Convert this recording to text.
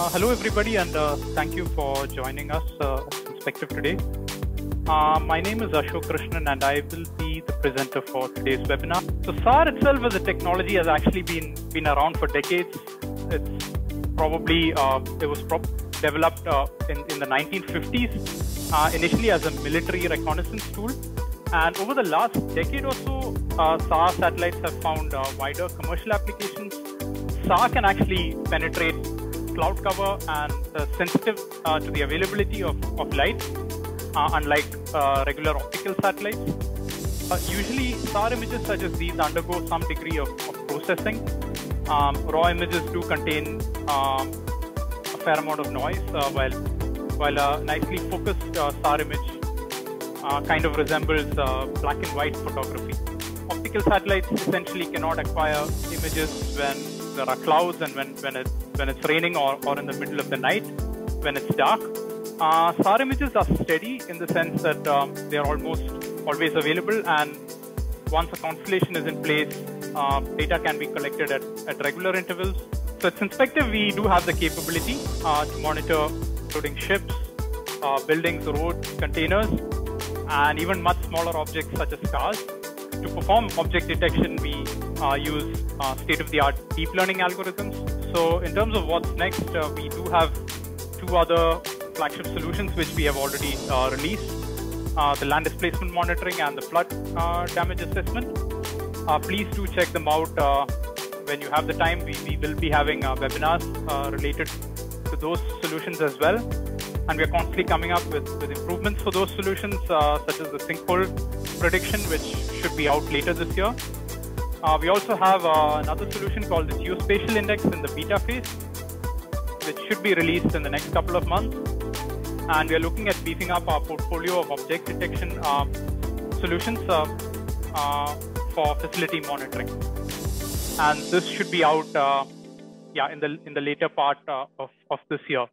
Uh, hello, everybody, and uh, thank you for joining us uh, Synspective today. Uh, my name is Ashok Krishnan, and I will be the presenter for today's webinar. So, SAR itself as a technology has actually been been around for decades. It's probably uh, it was pro- developed uh, in in the 1950s, uh, initially as a military reconnaissance tool, and over the last decade or so, SAR satellites have found wider commercial applications. SAR can actually penetrate cloud cover and sensitive uh, to the availability of, of light, uh, unlike uh, regular optical satellites. Usually, SAR images such as these undergo some degree of, of processing. Um, raw images do contain um, a fair amount of noise, while while a nicely focused SAR image uh, kind of resembles uh, black and white photography. Optical satellites essentially cannot acquire images when there are clouds and when, when, it, when it's raining or, or in the middle of the night when it's dark. Uh, SAR images are steady in the sense that um, they are almost always available and once a constellation is in place, uh, data can be collected at, at regular intervals. So at Synspective, we do have the capability uh, to monitor including ships, uh, buildings, roads, containers, and even much smaller objects such as cars. To perform object detection, we uh, use uh, state-of-the-art deep learning algorithms. So in terms of what's next, uh, we do have two other flagship solutions which we have already uh, released. Uh, the land displacement monitoring and the flood uh, damage assessment. please do check them out when you have the time. We, we will be having webinars related to those solutions as well and we are constantly coming up with, with improvements for those solutions, uh, such as the sinkhole prediction, which should be out later this year. Uh, we also have uh, another solution called the Geospatial Index in the beta phase, which should be released in the next couple of months. And we are looking at beefing up our portfolio of object detection um, solutions uh, uh, for facility monitoring. And this should be out, uh, yeah, in the in the later part of, of this year.